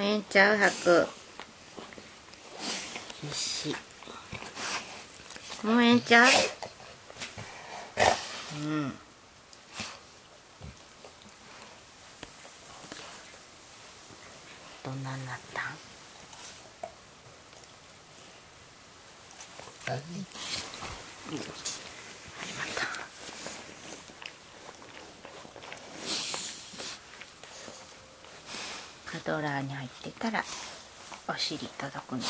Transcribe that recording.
えんちゃう白。必死。もうええんちゃう？うん。どんなんなったん？何？またカドラーに入ってたらお尻届くのよ